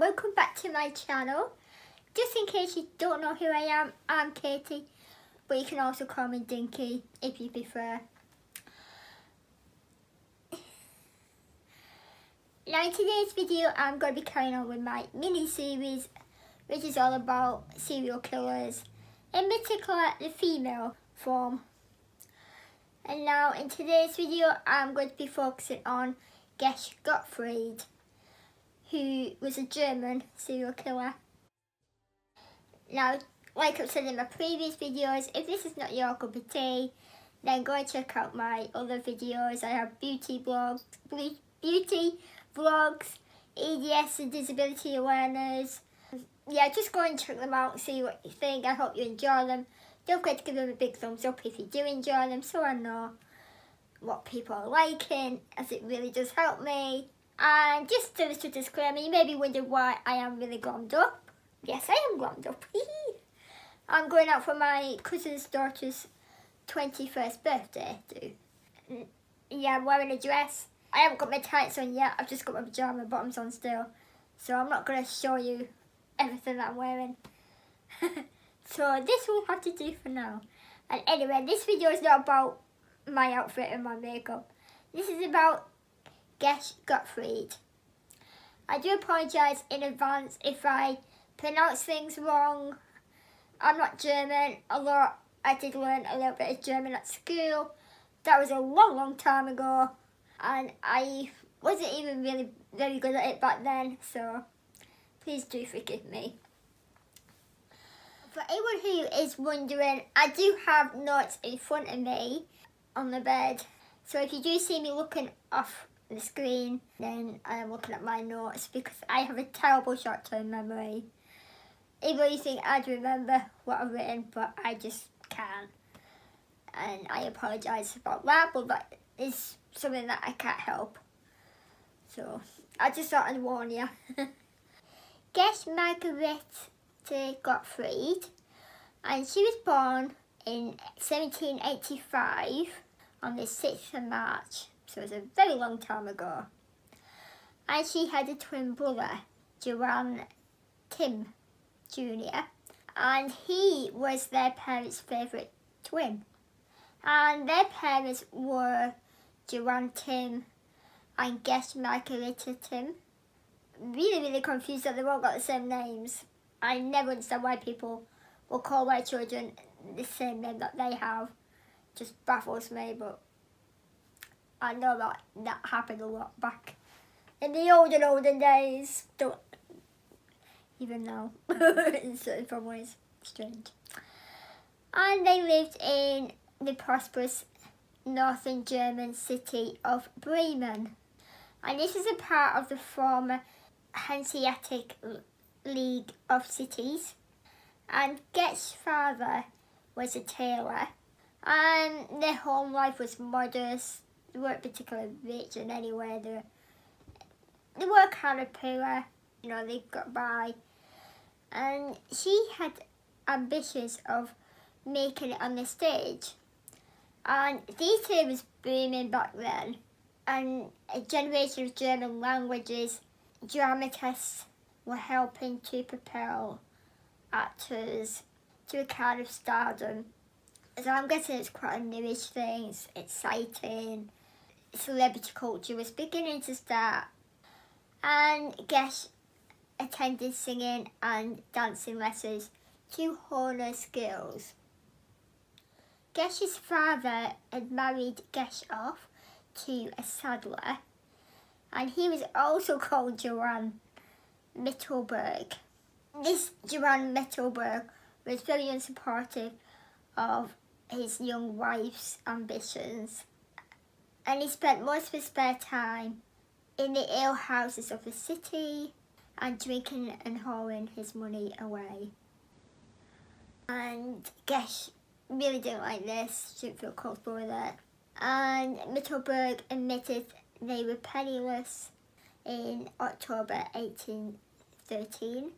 welcome back to my channel. Just in case you don't know who I am, I'm Katie, but you can also call me Dinky if you prefer. Now in today's video I'm going to be carrying on with my mini-series which is all about serial killers, in particular the female form. And now in today's video I'm going to be focusing on Gesche Gottfried who was a German serial killer. Now, like I've said in my previous videos, if this is not your cup of tea, then go and check out my other videos. I have beauty blogs, beauty vlogs, EDS and disability awareness. Yeah, just go and check them out and see what you think. I hope you enjoy them. Don't forget to give them a big thumbs up if you do enjoy them so I know what people are liking as it really does help me. And just a little disclaimer, you may be wondering why I am really glommed up. Yes, I am glommed up. I'm going out for my cousin's daughter's 21st birthday too. Yeah, I'm wearing a dress. I haven't got my tights on yet, I've just got my pyjama bottoms on still. So I'm not going to show you everything that I'm wearing. so this will have to do for now. And anyway, this video is not about my outfit and my makeup. This is about Gesche Gottfried. I do apologise in advance if I pronounce things wrong. I'm not German, although I did learn a little bit of German at school. That was a long, long time ago, and I wasn't even really very good at it back then, so please do forgive me. For anyone who is wondering, I do have notes in front of me on the bed. So if you do see me looking off the screen, then I am looking at my notes because I have a terrible short-term memory. Even you think I'd remember what I've written, but I just can't. And I apologise about that, but that is something that I can't help. So, I just thought I'd warn you. Gesche Margarete Gottfried, and she was born in 1785 on the 6th of March so it was a very long time ago. And she had a twin brother, Johann Timm Jr. And he was their parents' favourite twin. And their parents were Johann Timm and Gesche Margarita Timm. Really, really confused that they've all got the same names. I never understand why people will call their children the same name that they have. Just baffles me, but I know that that happened a lot back in the olden, olden days. Don't even know in certain ways. Strange. And they lived in the prosperous northern German city of Bremen. And this is a part of the former Hanseatic League of Cities. And Gesche's father was a tailor. And their home life was modest they weren't particularly rich in any way. They, they were kind of poor, you know, they got by. And she had ambitions of making it on the stage. And theatre was booming back then. And a generation of German languages dramatists were helping to propel actors to a kind of stardom. So I'm guessing it's quite a newish thing, it's exciting, celebrity culture was beginning to start and Gesche attended singing and dancing lessons to hone her skills. Gesche's father had married Gesche off to a saddler and he was also called Johann Mittelberg. This Johann Mittelberg was very unsupportive of his young wife's ambitions and he spent most of his spare time in the alehouses of the city and drinking and hauling his money away. And Gesche really didn't like this, didn't feel comfortable with it. And Mittelberg admitted they were penniless in October 1813.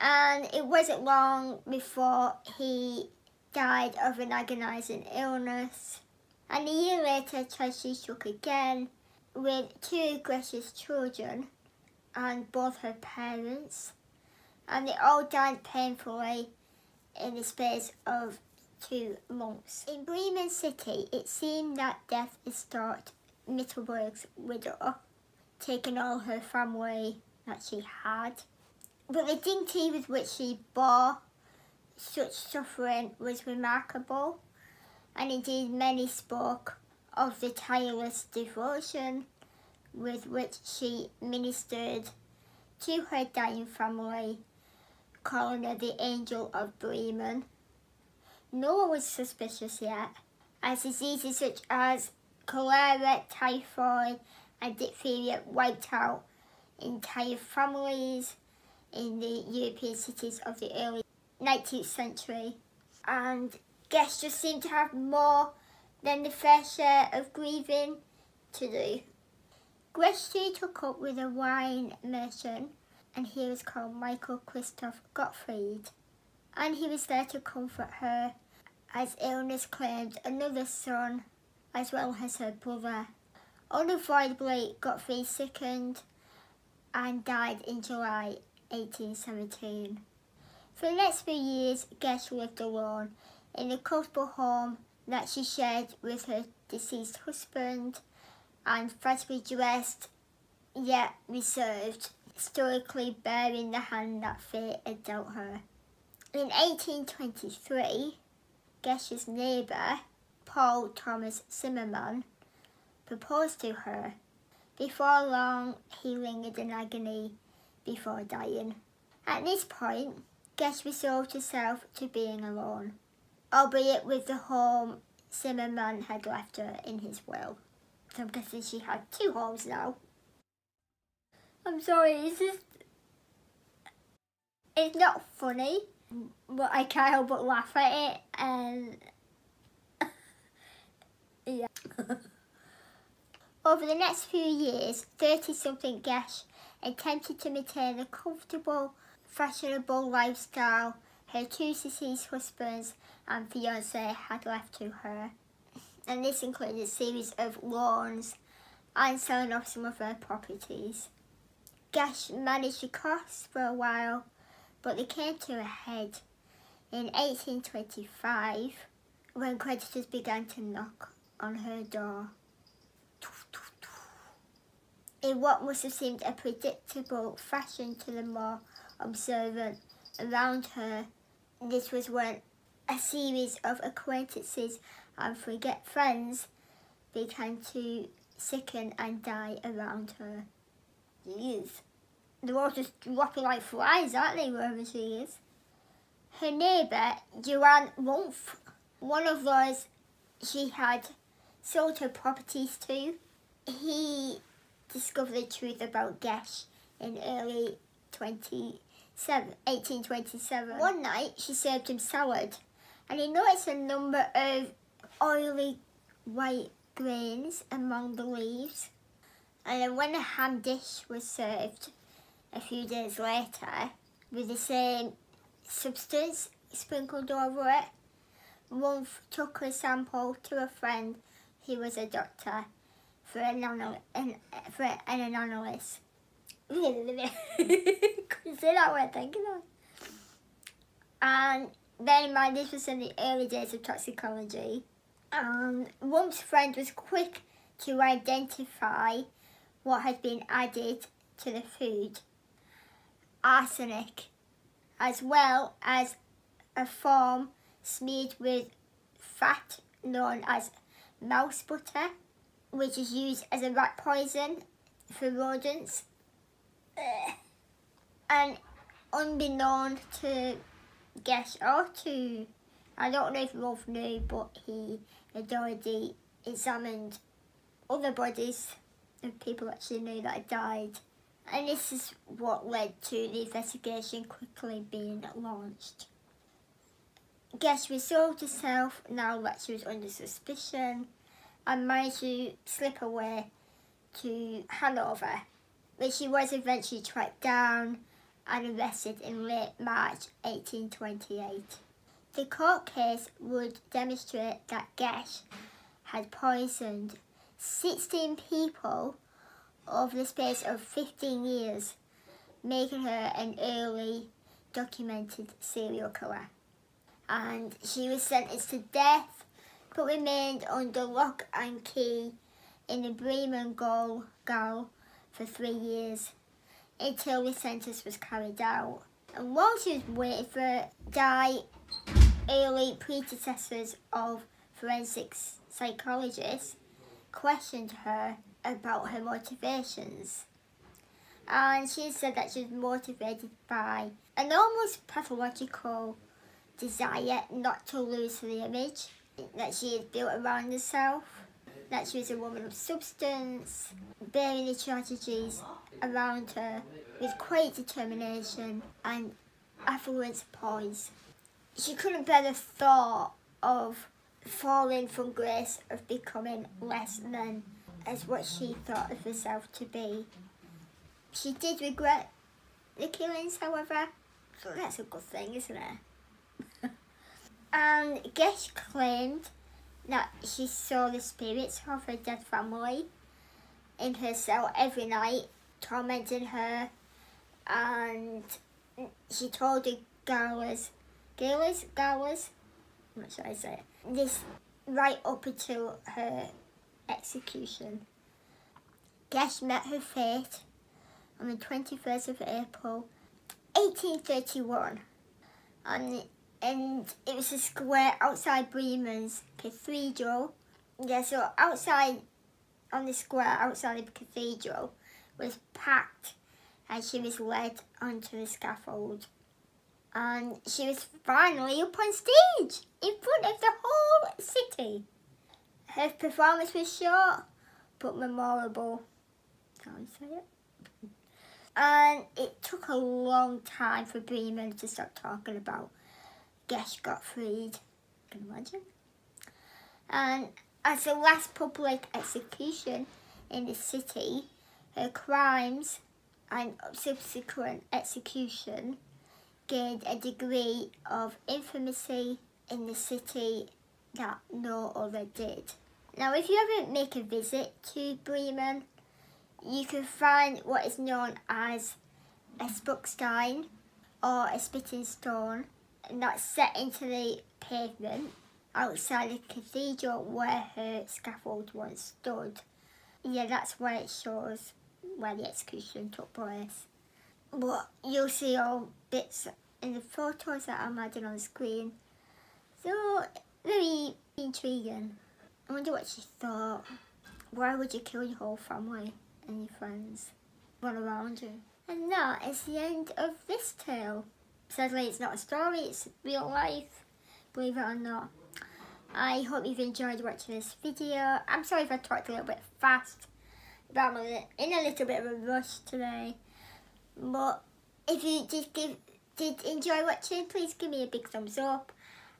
And it wasn't long before he died of an agonising illness and a year later Tracy shook again with two aggressive children and both her parents, and they all died painfully in the space of two months. In Bremen City, it seemed that death stalked Mittelberg's widow, taking all her family that she had. But the dignity with which she bore such suffering was remarkable, and indeed many spoke of the tireless devotion with which she ministered to her dying family, calling her the Angel of Bremen. No one was suspicious yet, as diseases such as cholera, typhoid and diphtheria wiped out entire families in the European cities of the early 19th century. And guests just seemed to have more than the fair share of grieving to do. Gretchen took up with a wine merchant and he was called Michael Christoph Gottfried. And he was there to comfort her as illness claimed another son as well as her brother. Unavoidably, Gottfried sickened and died in July 1817. For the next few years, Gesche lived alone in a comfortable home that she shared with her deceased husband and freshly dressed yet reserved, stoically bearing the hand that fate had dealt her. In 1823, Gesche's neighbour, Paul Thomas Zimmermann, proposed to her. Before long, he lingered in agony before dying. At this point, Gesche resolved herself to being alone, albeit with the home Zimmermann had left her in his will. So I'm guessing she had two homes now. I'm sorry, it's just... It's not funny, but I can't help but laugh at it, and... yeah. Over the next few years, 30-something Gesche attempted to maintain a comfortable, fashionable lifestyle her two deceased husbands and fiancé had left to her and this included a series of loans and selling off some of her properties. Gesche managed the costs for a while, but they came to a head in 1825 when creditors began to knock on her door. In what must have seemed a predictable fashion to the more observant around her, this was when a series of acquaintances and forget friends began to sicken and die around her. Jeez. They're all just dropping like flies, aren't they, wherever she is? Her neighbour, Johann Wolf, one of those she had sold her properties to, he discovered the truth about Gesche in early 1827. One night, she served him salad, and he noticed a number of oily white grains among the leaves. And then when the ham dish was served a few days later with the same substance sprinkled over it, Wolf took a sample to a friend who was a doctor for an, anal an, for an analysis. Couldn't that word, thank you. And bear in mind, this was in the early days of toxicology. Um, Wolf's friend was quick to identify what had been added to the food. Arsenic, as well as a form smeared with fat known as mouse butter, which is used as a rat poison for rodents. And unbeknown to Gesche or to, I don't know if Wolf knew, but he had already examined other bodies of people actually knew that had died. And this is what led to the investigation quickly being launched. Gesche resolved herself now that she was under suspicion and managed to slip away to Hanover, where she was eventually tracked down and arrested in late March 1828. The court case would demonstrate that Gesche had poisoned 16 people over the space of 15 years making her an early documented serial killer. And she was sentenced to death but remained under lock and key in the Bremen Gaol for three years until the sentence was carried out. And while she was waiting for die, early predecessors of forensics psychologists questioned her about her motivations. And she said that she was motivated by an almost pathological desire not to lose the image that she had built around herself, that she was a woman of substance, bearing the tragedies around her with great determination and affluent poise. She couldn't bear the thought of falling from grace, of becoming less than as what she thought of herself to be. She did regret the killings, however, so that's a good thing, isn't it? and Gesche claimed that she saw the spirits of her dead family in her cell every night, tormenting her, and she told the gaolers, gaolers, gaolers, what should I say, this right up until her execution. Gesche met her fate on the 21st of April 1831 and, and it was a square outside Bremen's Cathedral. Yeah, so outside on the square outside the cathedral was packed and she was led onto the scaffold. And she was finally up on stage in front of the whole city. Her performance was short but memorable. Can I say it? And it took a long time for Bremen to stop talking about Gesche Gottfried. Can you imagine? And as the last public execution in the city, her crimes and subsequent execution gained a degree of infamy in the city that no other did. Now, if you ever make a visit to Bremen, you can find what is known as a Spuckstein or a spitting stone, that's set into the pavement outside the cathedral where her scaffold once stood. Yeah, that's where it shows where the execution took place. But you'll see all bits in the photos that I'm adding on screen. So, very intriguing. I wonder what she thought. Why would you kill your whole family and your friends? Run around you? And that is the end of this tale. Sadly, it's not a story, it's real life, believe it or not. I hope you've enjoyed watching this video. I'm sorry if I talked a little bit fast, but I'm in a little bit of a rush today. But if you did give did enjoy watching, please give me a big thumbs up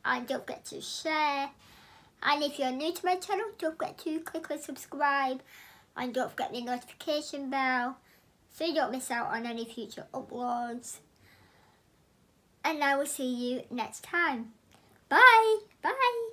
and don't forget to share and if you're new to my channel, don't forget to click on subscribe and don't forget the notification bell so you don't miss out on any future uploads. And I will see you next time. Bye! Bye!